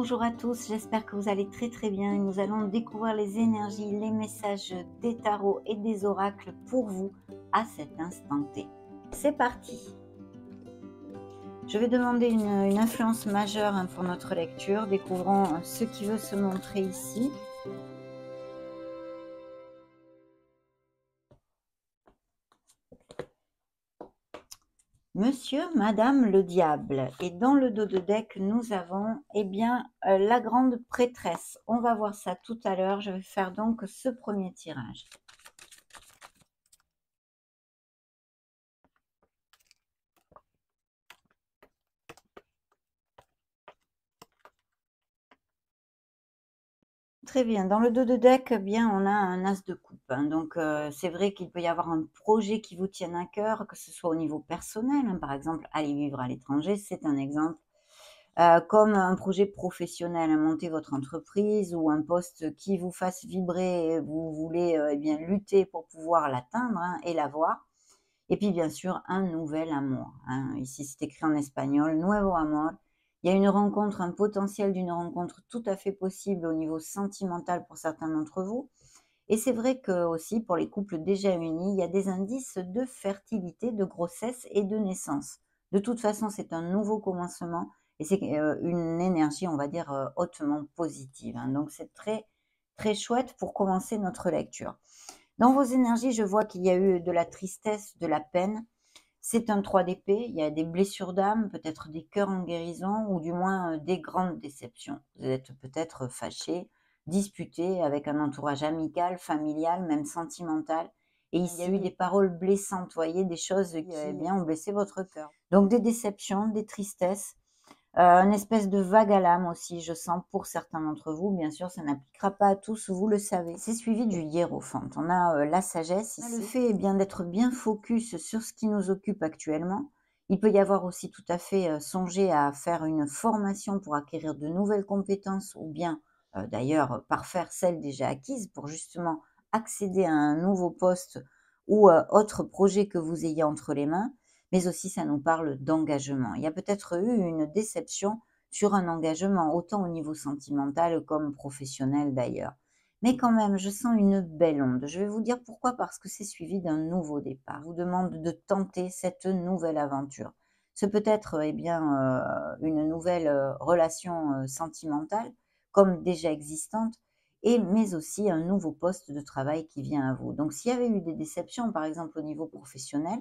bonjour à tous, j'espère que vous allez très très bien. Nous allons découvrir les énergies, les messages des tarots et des oracles pour vous à cet instant T. C'est parti Je vais demander une, une influence majeure hein, pour notre lecture. Découvrons ce qui veut se montrer ici. Monsieur, Madame le Diable. Et dans le dos de deck, nous avons eh bien, euh, la grande prêtresse. On va voir ça tout à l'heure. Je vais faire donc ce premier tirage. Très bien. Dans le dos de deck, eh bien, on a un as de coupe. Hein. Donc, euh, c'est vrai qu'il peut y avoir un projet qui vous tienne à cœur, que ce soit au niveau personnel. Hein. Par exemple, aller vivre à l'étranger, c'est un exemple. Euh, comme un projet professionnel, hein, monter votre entreprise ou un poste qui vous fasse vibrer, vous voulez euh, eh bien lutter pour pouvoir l'atteindre et l'avoir. Et puis bien sûr, un nouvel amour. Ici, c'est écrit en espagnol, Nuevo Amor. Il y a une rencontre, un potentiel d'une rencontre tout à fait possible au niveau sentimental pour certains d'entre vous. Et c'est vrai que aussi pour les couples déjà unis, il y a des indices de fertilité, de grossesse et de naissance. De toute façon, c'est un nouveau commencement et c'est euh, une énergie, on va dire, euh, hautement positive. Hein. Donc c'est très très chouette pour commencer notre lecture. Dans vos énergies, je vois qu'il y a eu de la tristesse, de la peine, c'est un 3 d'épée, il y a des blessures d'âme, peut-être des cœurs en guérison ou du moins euh, des grandes déceptions. Vous êtes peut-être fâché, disputé avec un entourage amical, familial, même sentimental. Et il y a eu des paroles blessantes, voyez, des choses qui eh bien, ont blessé votre cœur. Donc des déceptions, des tristesses, euh, une espèce de vague à l'âme aussi, je sens, pour certains d'entre vous. Bien sûr, ça n'appliquera pas à tous, vous le savez. C'est suivi du hiérophant. On a euh, la sagesse ici. Le fait eh bien d'être bien focus sur ce qui nous occupe actuellement. Il peut y avoir aussi tout à fait euh, songer à faire une formation pour acquérir de nouvelles compétences ou bien d'ailleurs parfaire celles déjà acquises pour justement accéder à un nouveau poste ou autre projet que vous ayez entre les mains mais aussi ça nous parle d'engagement. Il y a peut-être eu une déception sur un engagement, autant au niveau sentimental comme professionnel d'ailleurs. Mais quand même, je sens une belle onde. Je vais vous dire pourquoi, parce que c'est suivi d'un nouveau départ. Je vous demande de tenter cette nouvelle aventure. Ce peut être eh bien, euh, une nouvelle euh, relation euh, sentimentale, comme déjà existante, et, mais aussi un nouveau poste de travail qui vient à vous. Donc s'il y avait eu des déceptions, par exemple au niveau professionnel,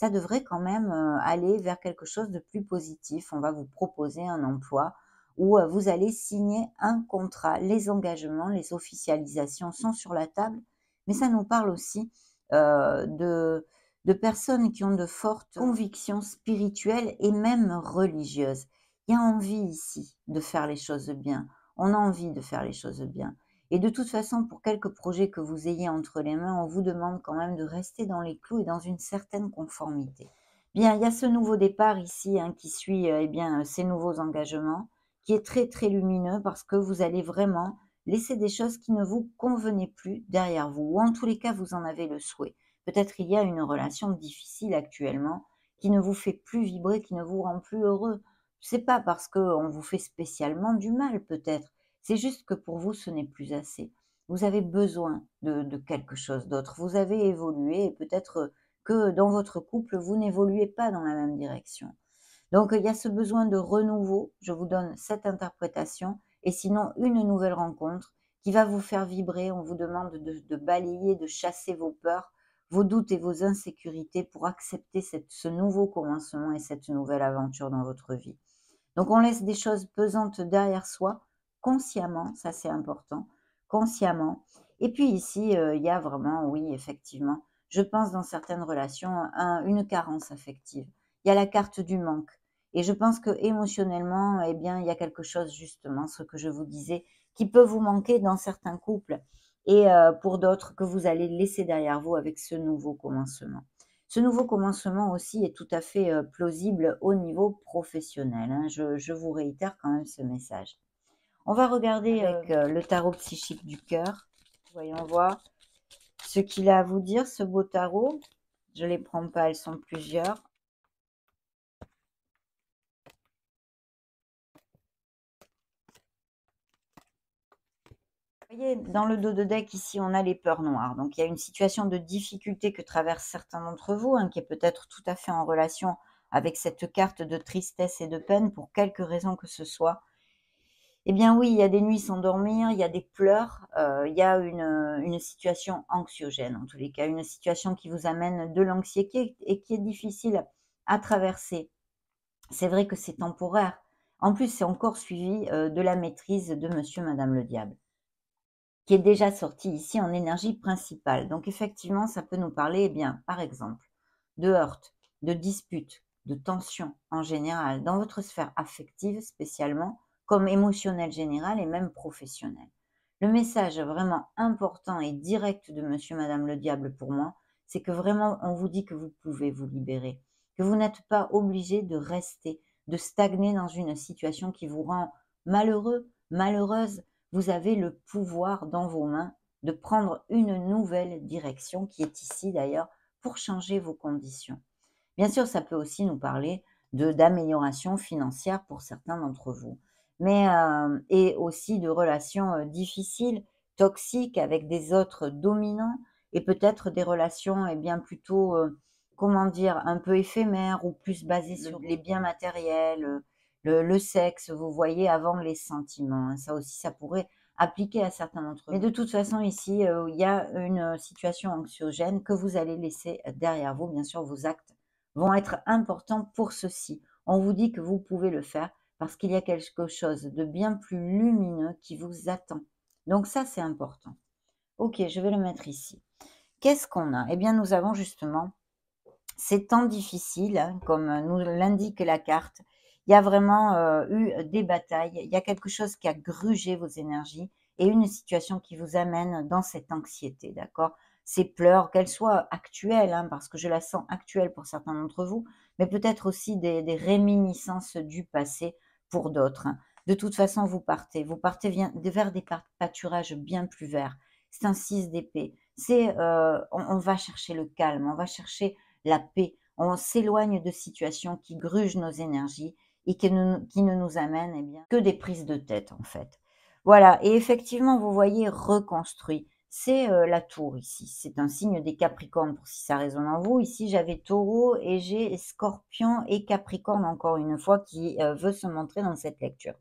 ça devrait quand même euh, aller vers quelque chose de plus positif. On va vous proposer un emploi où euh, vous allez signer un contrat. Les engagements, les officialisations sont sur la table, mais ça nous parle aussi euh, de, de personnes qui ont de fortes convictions spirituelles et même religieuses. Il y a envie ici de faire les choses bien. On a envie de faire les choses bien. Et de toute façon, pour quelques projets que vous ayez entre les mains, on vous demande quand même de rester dans les clous et dans une certaine conformité. Bien, il y a ce nouveau départ ici hein, qui suit euh, eh bien, ces nouveaux engagements, qui est très très lumineux parce que vous allez vraiment laisser des choses qui ne vous convenaient plus derrière vous, ou en tous les cas, vous en avez le souhait. Peut-être il y a une relation difficile actuellement qui ne vous fait plus vibrer, qui ne vous rend plus heureux. C'est pas parce qu'on vous fait spécialement du mal, peut-être. C'est juste que pour vous, ce n'est plus assez. Vous avez besoin de, quelque chose d'autre. Vous avez évolué et peut-être que dans votre couple, vous n'évoluez pas dans la même direction. Donc, il y a ce besoin de renouveau. Je vous donne cette interprétation. Et sinon, une nouvelle rencontre qui va vous faire vibrer. On vous demande de, balayer, de chasser vos peurs, vos doutes et vos insécurités pour accepter ce nouveau commencement et cette nouvelle aventure dans votre vie. Donc, on laisse des choses pesantes derrière soi consciemment, ça c'est important, consciemment. Et puis ici, euh, il y a vraiment, oui, effectivement, je pense dans certaines relations, une carence affective. Il y a la carte du manque. Et je pense que émotionnellement, eh bien, il y a quelque chose justement, ce que je vous disais, qui peut vous manquer dans certains couples et euh, pour d'autres que vous allez laisser derrière vous avec ce nouveau commencement. Ce nouveau commencement aussi est tout à fait euh, plausible au niveau professionnel. Hein. je vous réitère quand même ce message. On va regarder avec euh, le tarot psychique du cœur. Voyons voir ce qu'il a à vous dire, ce beau tarot. Je les prends pas, elles sont plusieurs. Vous voyez, dans le dos de deck, ici, on a les peurs noires. Donc, il y a une situation de difficulté que traversent certains d'entre vous, hein, qui est peut-être tout à fait en relation avec cette carte de tristesse et de peine, pour quelque raison que ce soit. Eh bien oui, il y a des nuits sans dormir, il y a des pleurs, euh, il y a une, une, situation anxiogène, en tous les cas, une situation qui vous amène de l'anxiété et qui est difficile à traverser. C'est vrai que c'est temporaire. En plus, c'est encore suivi euh, de la maîtrise de monsieur, madame le diable, qui est déjà sorti ici en énergie principale. Donc effectivement, ça peut nous parler, eh bien, par exemple, de heurts, de disputes, de tensions en général, dans votre sphère affective spécialement, comme émotionnel général et même professionnel. Le message vraiment important et direct de monsieur, madame le diable pour moi, c'est que vraiment on vous dit que vous pouvez vous libérer, que vous n'êtes pas obligé de rester, de stagner dans une situation qui vous rend malheureux, malheureuse. Vous avez le pouvoir dans vos mains de prendre une nouvelle direction qui est ici d'ailleurs pour changer vos conditions. Bien sûr, ça peut aussi nous parler d'amélioration financière pour certains d'entre vous mais euh, et aussi de relations euh, difficiles, toxiques avec des autres dominants et peut-être des relations eh bien plutôt euh, comment dire un peu éphémères ou plus basées sur les biens matériels, le, sexe, vous voyez, avant les sentiments. Hein. Ça aussi, ça pourrait appliquer à certains d'entre vous. Mais de toute façon, ici, il y a une situation anxiogène que vous allez laisser derrière vous. Bien sûr, vos actes vont être importants pour ceci. On vous dit que vous pouvez le faire parce qu'il y a quelque chose de bien plus lumineux qui vous attend. Donc ça, c'est important. Ok, je vais le mettre ici. Qu'est-ce qu'on a? Eh bien, nous avons justement ces temps difficiles, hein, comme nous l'indique la carte. Il y a vraiment euh, eu des batailles, il y a quelque chose qui a grugé vos énergies et une situation qui vous amène dans cette anxiété, d'accord? Ces pleurs, qu'elles soient actuelles, hein, parce que je la sens actuelle pour certains d'entre vous, mais peut-être aussi des réminiscences du passé pour d'autres. Hein. De toute façon, vous partez. Vous partez vers des pâturages bien plus verts. C'est un 6 d'épée. C'est, euh, on, va chercher le calme, on va chercher la paix. On s'éloigne de situations qui grugent nos énergies et qui, qui ne nous amènent eh bien, que des prises de tête, en fait. Voilà. Et effectivement, vous voyez, reconstruit c'est euh, la tour ici. C'est un signe des Capricornes pour si ça résonne en vous. Ici, j'avais taureau et j'ai scorpion et capricorne encore une fois qui euh, veut se montrer dans cette lecture.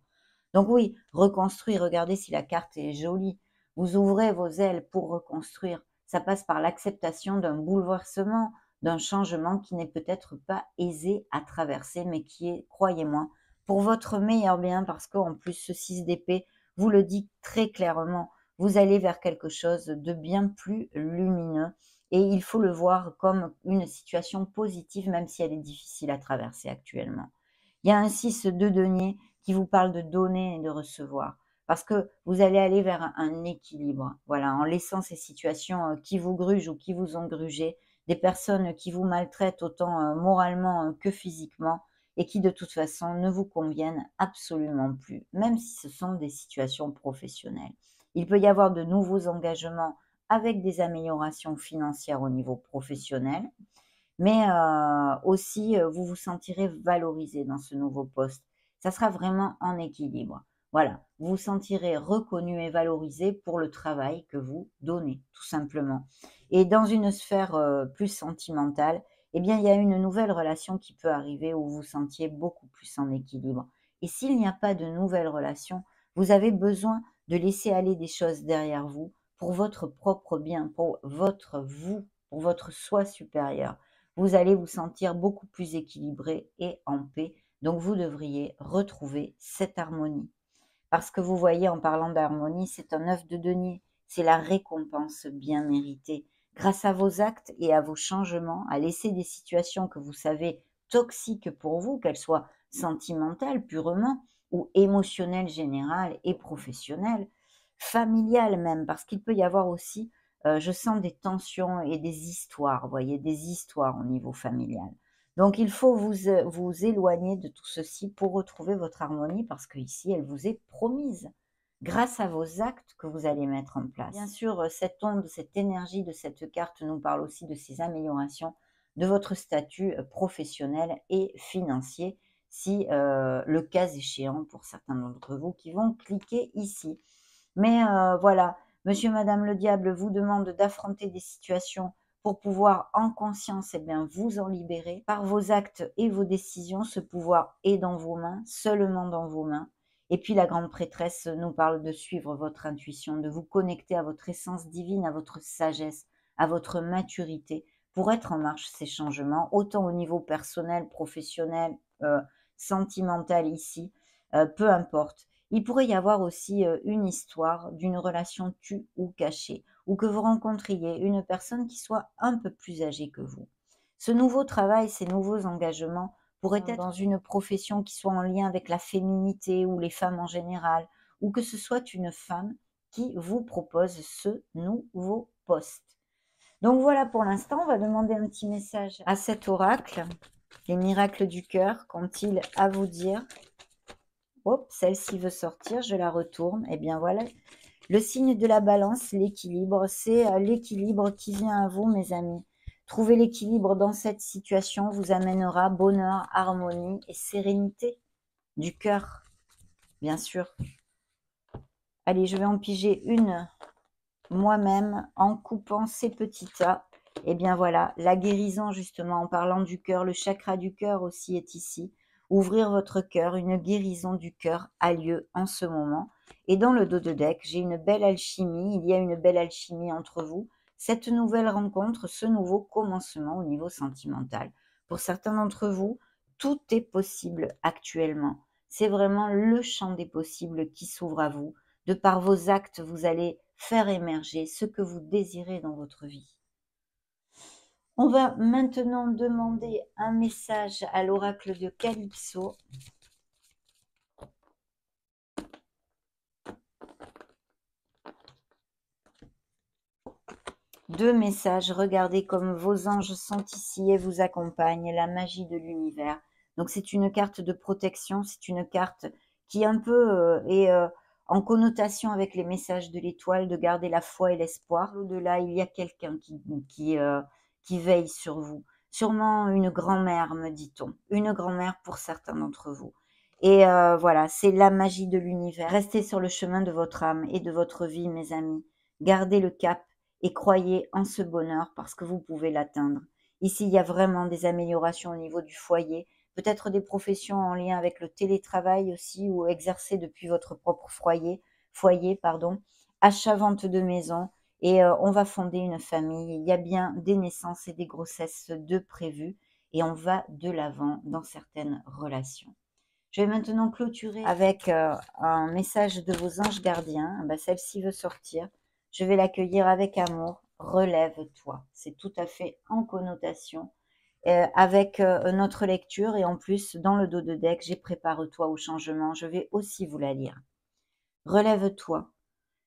Donc oui, reconstruire, regardez si la carte est jolie. Vous ouvrez vos ailes pour reconstruire. Ça passe par l'acceptation d'un bouleversement, d'un changement qui n'est peut-être pas aisé à traverser, mais qui est, croyez-moi, pour votre meilleur bien, parce qu'en plus, ce 6 d'épée vous le dit très clairement vous allez vers quelque chose de bien plus lumineux. Et il faut le voir comme une situation positive, même si elle est difficile à traverser actuellement. Il y a un 6 de denier qui vous parle de donner et de recevoir. Parce que vous allez aller vers un équilibre. Voilà, en laissant ces situations euh, qui vous grugent ou qui vous ont grugé, des personnes qui vous maltraitent autant euh, moralement euh, que physiquement et qui de toute façon ne vous conviennent absolument plus, même si ce sont des situations professionnelles. Il peut y avoir de nouveaux engagements avec des améliorations financières au niveau professionnel, mais euh, aussi euh, vous vous sentirez valorisé dans ce nouveau poste. Ça sera vraiment en équilibre. Voilà, vous vous sentirez reconnu et valorisé pour le travail que vous donnez, tout simplement. Et dans une sphère euh, plus sentimentale, eh bien, il y a une nouvelle relation qui peut arriver où vous vous sentiez beaucoup plus en équilibre. Et s'il n'y a pas de nouvelle relation, vous avez besoin de laisser aller des choses derrière vous pour votre propre bien, pour votre vous, pour votre soi supérieur. Vous allez vous sentir beaucoup plus équilibré et en paix. Donc vous devriez retrouver cette harmonie. Parce que vous voyez, en parlant d'harmonie, c'est un œuf de denier. C'est la récompense bien méritée. Grâce à vos actes et à vos changements, à laisser des situations que vous savez toxiques pour vous, qu'elles soient sentimentales purement, ou émotionnel général et professionnel, familial même, parce qu'il peut y avoir aussi, euh, je sens des tensions et des histoires, vous voyez, des histoires au niveau familial. Donc il faut vous, euh, vous éloigner de tout ceci pour retrouver votre harmonie, parce qu'ici, elle vous est promise. grâce à vos actes que vous allez mettre en place. Bien sûr, euh, cette onde, cette énergie de cette carte nous parle aussi de ces améliorations de votre statut professionnel et financier, si le cas échéant pour certains d'entre vous qui vont cliquer ici. Mais voilà, monsieur, madame le diable vous demande d'affronter des situations pour pouvoir en conscience eh bien, vous en libérer. Par vos actes et vos décisions, ce pouvoir est dans vos mains, seulement dans vos mains. Et puis la grande prêtresse nous parle de suivre votre intuition, de vous connecter à votre essence divine, à votre sagesse, à votre maturité pour être en marche ces changements, autant au niveau personnel, professionnel, sentimental ici, euh, peu importe. Il pourrait y avoir aussi euh, une histoire d'une relation tue ou cachée, ou que vous rencontriez une personne qui soit un peu plus âgée que vous. Ce nouveau travail, ces nouveaux engagements pourrait être dans une profession qui soit en lien avec la féminité ou les femmes en général, ou que ce soit une femme qui vous propose ce nouveau poste. Donc voilà pour l'instant, on va demander un petit message à cet oracle. Les miracles du cœur, qu'ont-ils à vous dire? Hop, celle-ci veut sortir, je la retourne. Et eh bien voilà, le signe de la balance, l'équilibre, c'est euh, l'équilibre qui vient à vous, mes amis. Trouver l'équilibre dans cette situation vous amènera bonheur, harmonie et sérénité du cœur, bien sûr. Allez, je vais en piger une moi-même en coupant ces petits tas. Et eh bien voilà, la guérison justement, en parlant du cœur, le chakra du cœur aussi est ici. Ouvrir votre cœur, une guérison du cœur a lieu en ce moment. Et dans le dos de deck, j'ai une belle alchimie, il y a une belle alchimie entre vous cette nouvelle rencontre, ce nouveau commencement au niveau sentimental. Pour certains d'entre vous, tout est possible actuellement. C'est vraiment le champ des possibles qui s'ouvre à vous. De par vos actes, vous allez faire émerger ce que vous désirez dans votre vie. On va maintenant demander un message à l'oracle de Calypso Deux messages, regardez comme vos anges sont ici et vous accompagnent, la magie de l'univers. Donc c'est une carte de protection, c'est une carte qui un peu euh, est euh, en connotation avec les messages de l'étoile, de garder la foi et l'espoir. Au-delà, il y a quelqu'un qui, euh, qui veille sur vous. Sûrement une grand-mère, me dit-on. Une grand-mère pour certains d'entre vous. Et voilà, c'est la magie de l'univers. Restez sur le chemin de votre âme et de votre vie, mes amis. Gardez le cap et croyez en ce bonheur parce que vous pouvez l'atteindre. Ici, il y a vraiment des améliorations au niveau du foyer, peut-être des professions en lien avec le télétravail aussi ou exercer depuis votre propre foyer, foyer pardon, achat-vente de maison et on va fonder une famille. Il y a bien des naissances et des grossesses de prévues et on va de l'avant dans certaines relations. Je vais maintenant clôturer avec un message de vos anges gardiens. Ben, Celle-ci veut sortir. Je vais l'accueillir avec amour. Relève-toi. C'est tout à fait en connotation euh, avec notre lecture et en plus dans le dos de deck, j'ai prépare-toi au changement. Je vais aussi vous la lire. Relève-toi.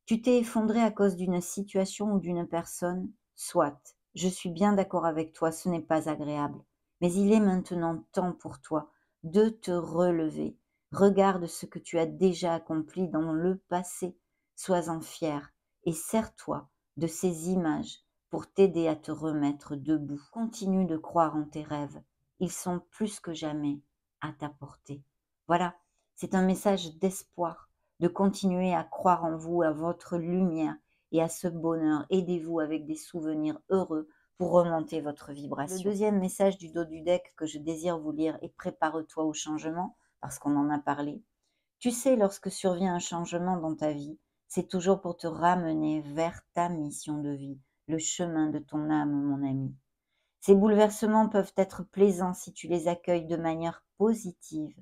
Tu t'es effondré à cause d'une situation ou d'une personne Soit. Je suis bien d'accord avec toi, ce n'est pas agréable. Mais il est maintenant temps pour toi de te relever. Regarde ce que tu as déjà accompli dans le passé. Sois-en fier et sers-toi de ces images pour t'aider à te remettre debout. Continue de croire en tes rêves. Ils sont plus que jamais à ta portée. Voilà, c'est un message d'espoir, de continuer à croire en vous, à votre lumière et à ce bonheur. Aidez-vous avec des souvenirs heureux pour remonter votre vibration. Le deuxième message du dos du deck que je désire vous lire est prépare-toi au changement, parce qu'on en a parlé. Tu sais, lorsque survient un changement dans ta vie, c'est toujours pour te ramener vers ta mission de vie, le chemin de ton âme, mon ami. Ces bouleversements peuvent être plaisants si tu les accueilles de manière positive.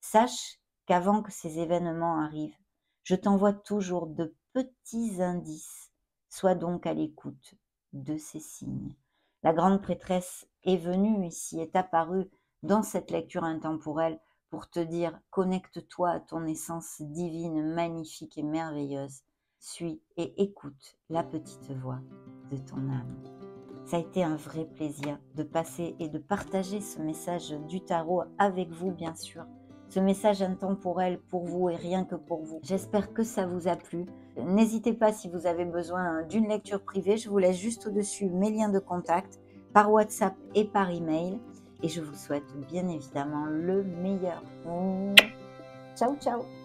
Sache qu'avant que ces événements arrivent, je t'envoie toujours de petits indices. Sois donc à l'écoute de ces signes. La grande prêtresse est venue ici, est apparue dans cette lecture intemporelle pour te dire connecte-toi à ton essence divine, magnifique et merveilleuse. Suis et écoute la petite voix de ton âme. Ça a été un vrai plaisir de passer et de partager ce message du tarot avec vous, bien sûr. Ce message intemporel pour vous et rien que pour vous. J'espère que ça vous a plu. N'hésitez pas si vous avez besoin d'une lecture privée, je vous laisse juste au-dessus mes liens de contact par WhatsApp et par email. Et je vous souhaite bien évidemment le meilleur. Ciao, ciao